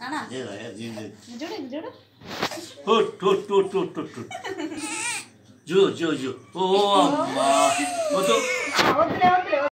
నానా ఏదో, ఏదో, ఇది. ఇది చూడు ఇది చూడు హుట్, హుట్, హుట్, హుట్, హుట్, హుట్. జో జో జో ఓ అమ్మా వద్దు ఆ, వద్దులే వద్దులే